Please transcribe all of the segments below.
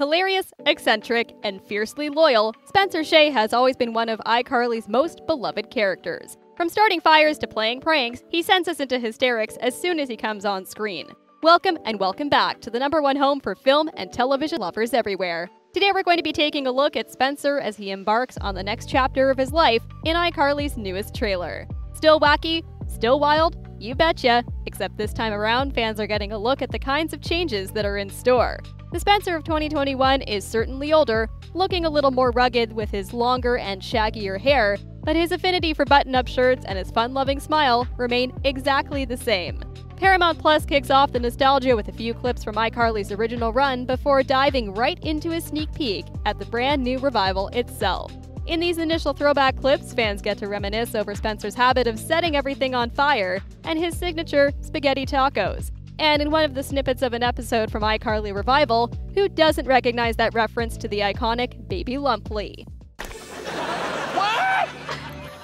Hilarious, eccentric, and fiercely loyal, Spencer Shay has always been one of iCarly's most beloved characters. From starting fires to playing pranks, he sends us into hysterics as soon as he comes on screen. Welcome and welcome back to the number one home for film and television lovers everywhere. Today we're going to be taking a look at Spencer as he embarks on the next chapter of his life in iCarly's newest trailer. Still wacky, still wild, you betcha, except this time around fans are getting a look at the kinds of changes that are in store. The Spencer of 2021 is certainly older, looking a little more rugged with his longer and shaggier hair, but his affinity for button up shirts and his fun loving smile remain exactly the same. Paramount Plus kicks off the nostalgia with a few clips from iCarly's original run before diving right into a sneak peek at the brand new revival itself. In these initial throwback clips, fans get to reminisce over Spencer's habit of setting everything on fire and his signature spaghetti tacos. And in one of the snippets of an episode from iCarly Revival, who doesn't recognize that reference to the iconic Baby Lumply? What?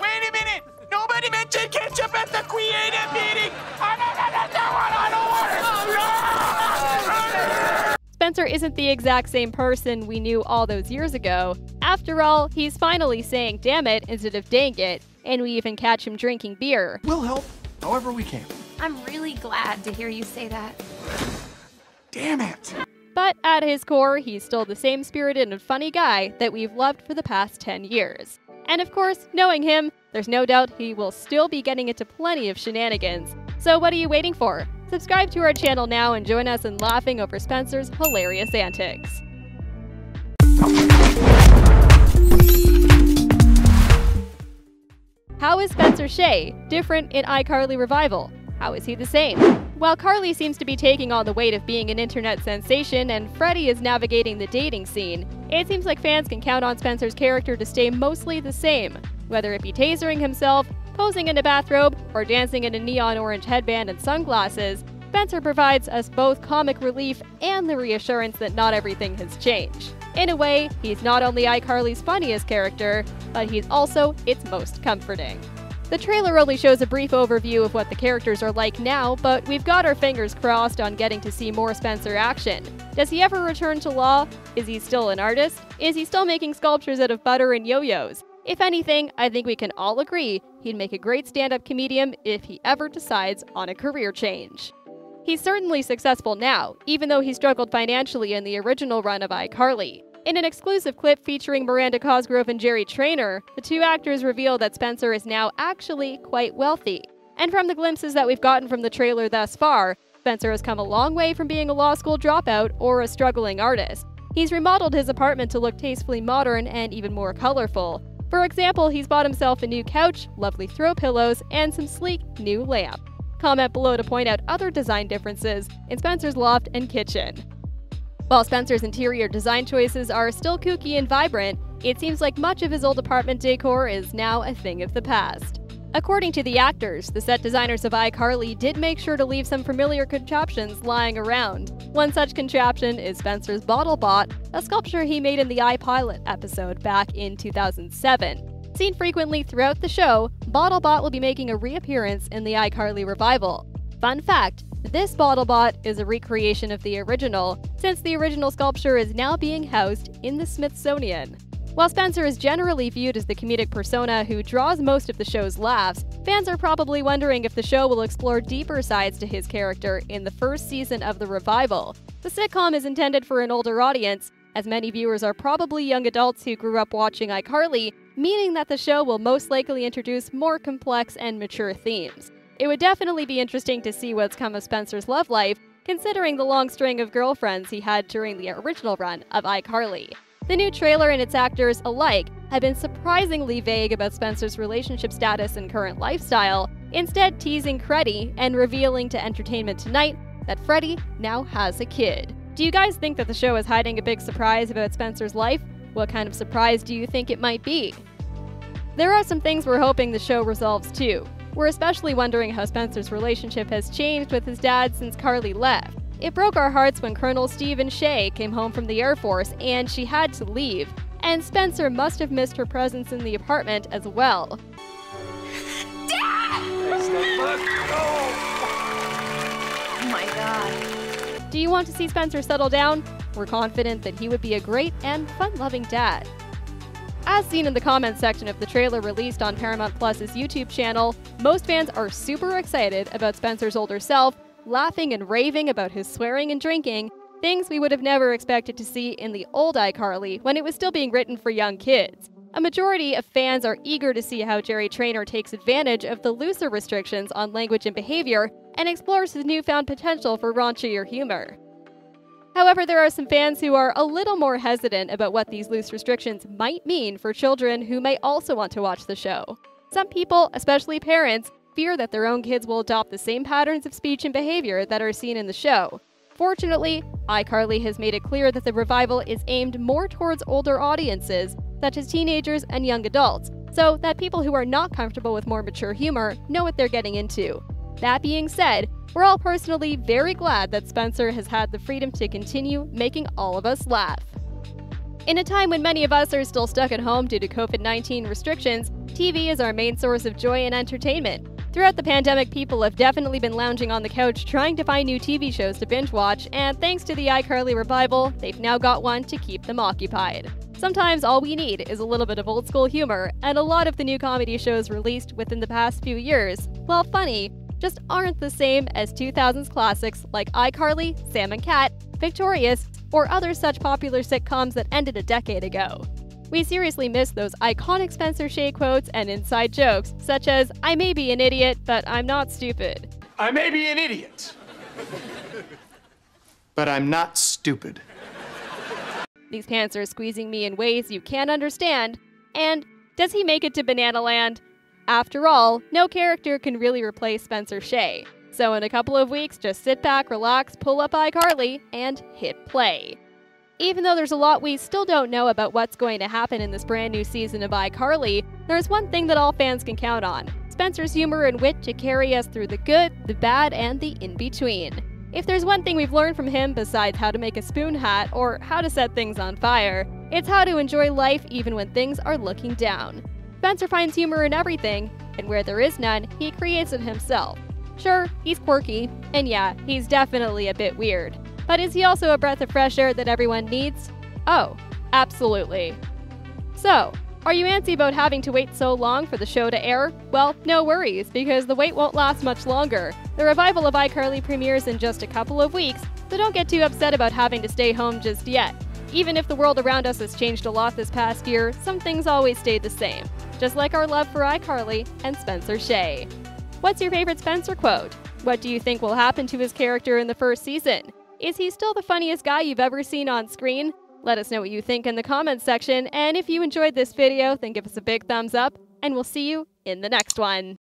Wait a minute! Nobody mentioned ketchup at the creative meeting! Spencer isn't the exact same person we knew all those years ago. After all, he's finally saying damn it instead of dang it, and we even catch him drinking beer. We'll help however we can. I'm really glad to hear you say that. Damn it! But at his core, he's still the same spirited and funny guy that we've loved for the past 10 years. And of course, knowing him, there's no doubt he will still be getting into plenty of shenanigans. So what are you waiting for? Subscribe to our channel now and join us in laughing over Spencer's hilarious antics. How is Spencer Shay different in iCarly Revival? How is he the same? While Carly seems to be taking on the weight of being an internet sensation and Freddie is navigating the dating scene, it seems like fans can count on Spencer's character to stay mostly the same, whether it be tasering himself, posing in a bathrobe, or dancing in a neon orange headband and sunglasses. Spencer provides us both comic relief and the reassurance that not everything has changed. In a way, he's not only iCarly's funniest character, but he's also its most comforting. The trailer only shows a brief overview of what the characters are like now, but we've got our fingers crossed on getting to see more Spencer action. Does he ever return to law? Is he still an artist? Is he still making sculptures out of butter and yo yos? If anything, I think we can all agree he'd make a great stand up comedian if he ever decides on a career change. He's certainly successful now, even though he struggled financially in the original run of iCarly. In an exclusive clip featuring Miranda Cosgrove and Jerry Trainor, the two actors reveal that Spencer is now actually quite wealthy. And from the glimpses that we've gotten from the trailer thus far, Spencer has come a long way from being a law school dropout or a struggling artist. He's remodeled his apartment to look tastefully modern and even more colorful. For example, he's bought himself a new couch, lovely throw pillows, and some sleek new lamp. Comment below to point out other design differences in Spencer's loft and kitchen. While Spencer's interior design choices are still kooky and vibrant, it seems like much of his old apartment decor is now a thing of the past. According to the actors, the set designers of iCarly did make sure to leave some familiar contraptions lying around. One such contraption is Spencer's BottleBot, a sculpture he made in the iPilot episode back in 2007. Seen frequently throughout the show, BottleBot will be making a reappearance in the iCarly revival. Fun fact this BottleBot is a recreation of the original, since the original sculpture is now being housed in the Smithsonian. While Spencer is generally viewed as the comedic persona who draws most of the show's laughs, fans are probably wondering if the show will explore deeper sides to his character in the first season of the revival. The sitcom is intended for an older audience, as many viewers are probably young adults who grew up watching iCarly, meaning that the show will most likely introduce more complex and mature themes. It would definitely be interesting to see what's come of Spencer's love life, considering the long string of girlfriends he had during the original run of iCarly. The new trailer and its actors alike have been surprisingly vague about Spencer's relationship status and current lifestyle, instead teasing Freddie and revealing to Entertainment Tonight that Freddie now has a kid. Do you guys think that the show is hiding a big surprise about Spencer's life? What kind of surprise do you think it might be? There are some things we're hoping the show resolves too. We're especially wondering how Spencer's relationship has changed with his dad since Carly left. It broke our hearts when Colonel Stephen Shay came home from the Air Force and she had to leave, and Spencer must have missed her presence in the apartment as well. Dad! Oh my god. Do you want to see Spencer settle down? We're confident that he would be a great and fun loving dad. As seen in the comments section of the trailer released on Paramount Plus's YouTube channel, most fans are super excited about Spencer's older self, laughing and raving about his swearing and drinking, things we would have never expected to see in the old iCarly when it was still being written for young kids. A majority of fans are eager to see how Jerry Trainor takes advantage of the looser restrictions on language and behavior and explores his newfound potential for raunchier humor. However, there are some fans who are a little more hesitant about what these loose restrictions might mean for children who may also want to watch the show. Some people, especially parents, fear that their own kids will adopt the same patterns of speech and behavior that are seen in the show. Fortunately, iCarly has made it clear that the revival is aimed more towards older audiences, such as teenagers and young adults, so that people who are not comfortable with more mature humor know what they're getting into. That being said, we're all personally very glad that Spencer has had the freedom to continue making all of us laugh. In a time when many of us are still stuck at home due to COVID 19 restrictions, TV is our main source of joy and entertainment. Throughout the pandemic, people have definitely been lounging on the couch trying to find new TV shows to binge watch, and thanks to the iCarly revival, they've now got one to keep them occupied. Sometimes all we need is a little bit of old school humor, and a lot of the new comedy shows released within the past few years, while funny, just aren't the same as 2000s classics like iCarly, Sam and Cat, Victorious, or other such popular sitcoms that ended a decade ago. We seriously miss those iconic Spencer Shay quotes and inside jokes, such as, I may be an idiot, but I'm not stupid. I may be an idiot, but I'm not stupid. These pants are squeezing me in ways you can't understand. And does he make it to Banana Land? After all, no character can really replace Spencer Shay. So in a couple of weeks, just sit back, relax, pull up iCarly, and hit play. Even though there's a lot we still don't know about what's going to happen in this brand new season of iCarly, there's one thing that all fans can count on Spencer's humor and wit to carry us through the good, the bad, and the in between. If there's one thing we've learned from him besides how to make a spoon hat or how to set things on fire, it's how to enjoy life even when things are looking down. Spencer finds humor in everything, and where there is none, he creates it himself. Sure, he's quirky, and yeah, he's definitely a bit weird. But is he also a breath of fresh air that everyone needs? Oh, absolutely. So, are you antsy about having to wait so long for the show to air? Well, no worries, because the wait won't last much longer. The revival of iCarly premieres in just a couple of weeks, so don't get too upset about having to stay home just yet. Even if the world around us has changed a lot this past year, some things always stayed the same just like our love for iCarly and Spencer Shay. What's your favorite Spencer quote? What do you think will happen to his character in the first season? Is he still the funniest guy you've ever seen on screen? Let us know what you think in the comments section, and if you enjoyed this video, then give us a big thumbs up, and we'll see you in the next one.